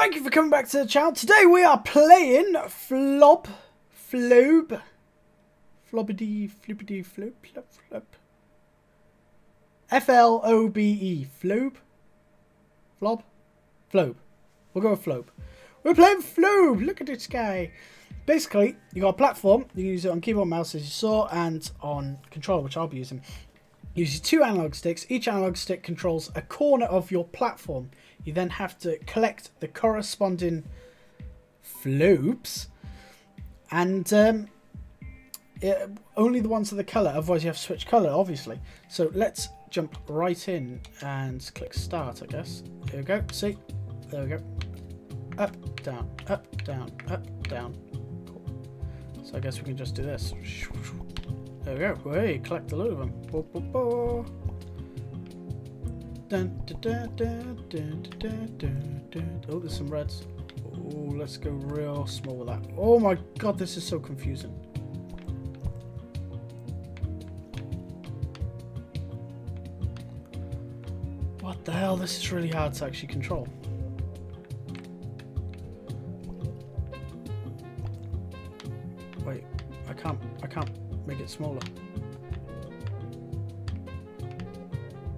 Thank you for coming back to the channel. Today we are playing Flop, Flobe, Flobbity, Flippity, Flop, Flop, Flop. F-L-O-B-E, Flobe, Flob, Flobe. We'll go with Flobe. We're playing Flobe. Look at this guy. Basically, you got a platform. You can use it on keyboard, mouse, as you saw, and on controller, which I'll be using. Uses two analog sticks. Each analog stick controls a corner of your platform. You then have to collect the corresponding floops, and um, it, only the ones of the color. Otherwise, you have to switch color, obviously. So let's jump right in and click start. I guess. Here we go. See, there we go. Up, down, up, down, up, down. Cool. So I guess we can just do this. There we go. Hey, collect a load of them. Bo, bo, bo. Dun. Oh, there's some reds. Oh, let's go real small with that. Oh my god, this is so confusing. What the hell? This is really hard to actually control. Wait, I can't, I can't make it smaller.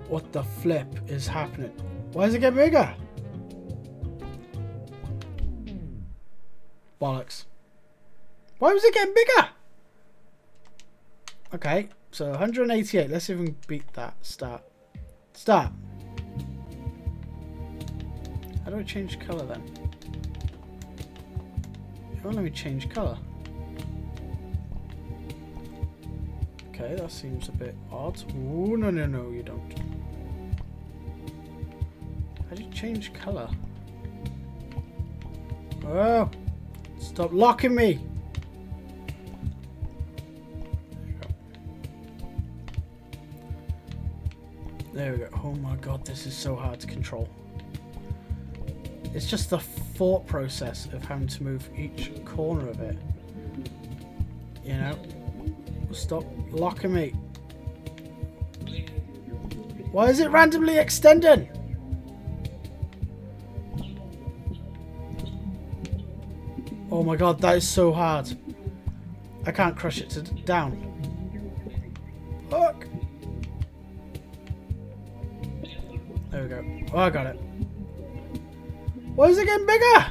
What the flip is happening? Why does it get bigger? Bollocks. Why was it getting bigger? Okay, so 188. Let's can beat that. Start. Start. How do I change colour then? Won't let me change colour. Okay, that seems a bit odd. Ooh, no, no, no, you don't. How do you change colour? Oh! Stop locking me! There we go. Oh my god, this is so hard to control. It's just the thought process of having to move each corner of it. You know? Stop locking me. Why is it randomly extending? Oh my god, that is so hard. I can't crush it to down. Fuck. There we go. Oh, I got it. Why is it getting bigger?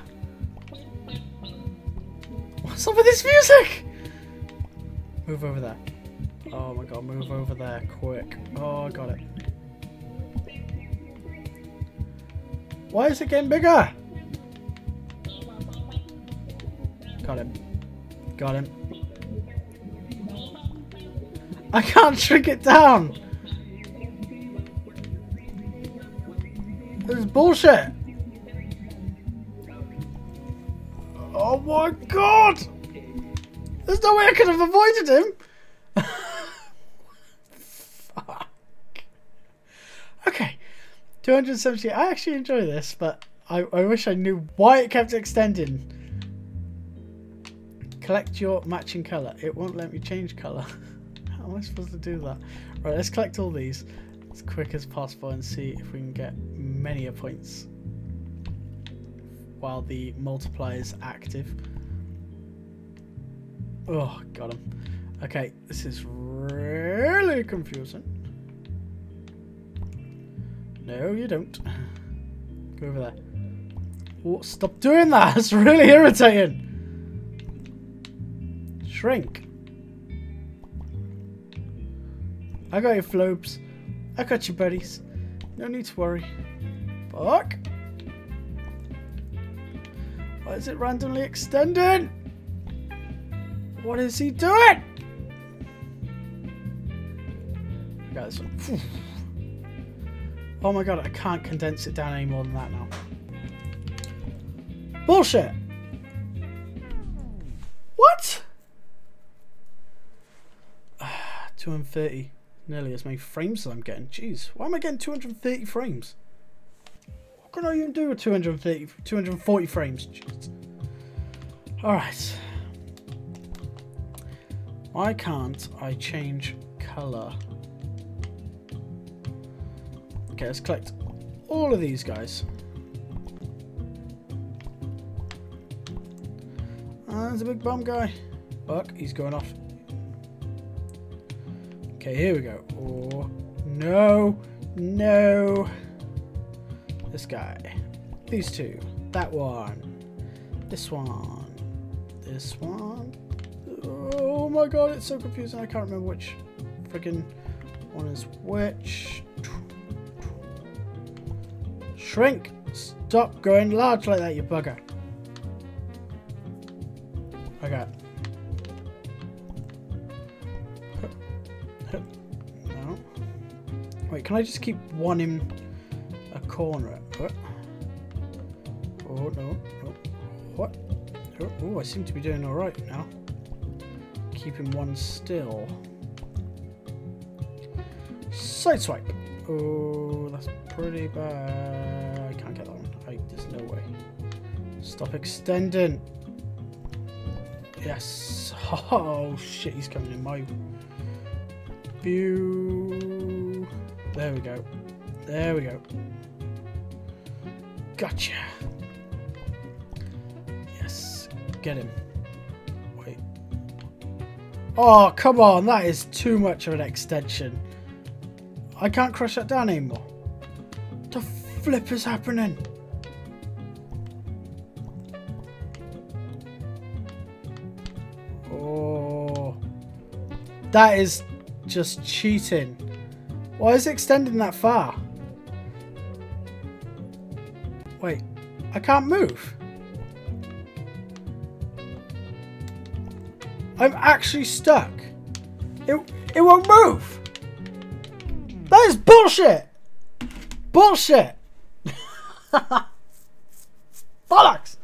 What's up with this music? Move over there. Oh my god, move over there quick. Oh, I got it. Why is it getting bigger? Got him. Got him. I can't shrink it down! This is bullshit! Oh my god! There's no way I could have avoided him! Fuck. Okay. 270. I actually enjoy this, but I, I wish I knew why it kept extending. Collect your matching colour. It won't let me change colour. How am I supposed to do that? Right, let's collect all these as quick as possible and see if we can get many points while the multiplier is active. Oh, got him. Okay, this is really confusing. No, you don't. Go over there. Oh, stop doing that! It's really irritating! Shrink. I got your flobes. I got your buddies. No need to worry. Fuck! Why is it randomly extending? What is he doing? Got this one. Oh my god, I can't condense it down any more than that now. Bullshit! What? 230. Nearly as many frames as I'm getting. Jeez, why am I getting 230 frames? What can I even do with 230, 240 frames? Alright. Why can't I change colour? Okay, let's collect all of these guys. Ah, there's a big bomb guy. Buck, he's going off. Okay, here we go. Oh, no, no. This guy. These two. That one. This one. This one. Oh my god, it's so confusing. I can't remember which freaking one is which. Shrink! Stop going large like that, you bugger. Okay. No. Wait, can I just keep one in a corner? What? Oh, no. no. What? Oh, oh, I seem to be doing alright now. Keeping one still. Sideswipe. Oh, that's pretty bad. I can't get that one. I, there's no way. Stop extending. Yes. Oh shit, he's coming in my view. There we go. There we go. Gotcha. Yes. Get him. Oh, come on. That is too much of an extension. I can't crush that down anymore. The flip is happening? Oh. That is just cheating. Why is it extending that far? Wait, I can't move. I'm actually stuck. It, it won't move. That is bullshit. Bullshit. Bollocks.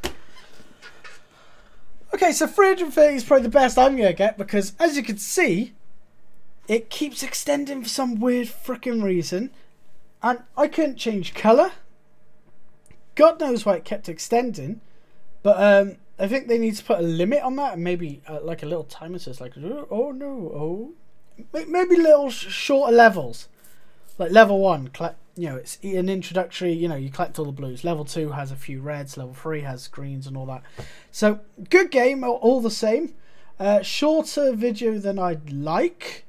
Okay, so 330 is probably the best I'm going to get because, as you can see, it keeps extending for some weird freaking reason. And I couldn't change colour. God knows why it kept extending. But um, I think they need to put a limit on that and maybe uh, like a little timer says like, oh no, oh. Maybe little sh shorter levels. Like level one, you know, it's an introductory, you know, you collect all the blues. Level 2 has a few reds, level 3 has greens and all that. So, good game, all the same. Uh, shorter video than I'd like,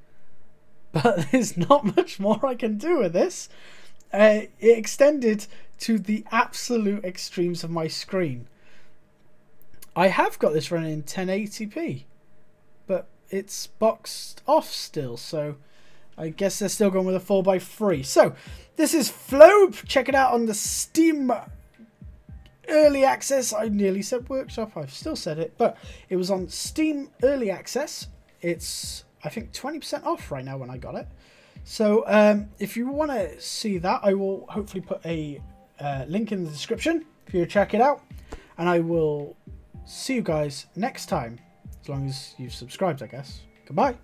but there's not much more I can do with this. Uh, it extended to the absolute extremes of my screen. I have got this running in 1080p, but it's boxed off still, so I guess they're still going with a 4x3. So, this is Flobe. Check it out on the Steam Early Access. I nearly said Workshop. I've still said it. But it was on Steam Early Access. It's, I think, 20% off right now when I got it. So, um, if you want to see that, I will hopefully put a uh, link in the description for you to check it out. And I will see you guys next time. As long as you've subscribed, I guess. Goodbye.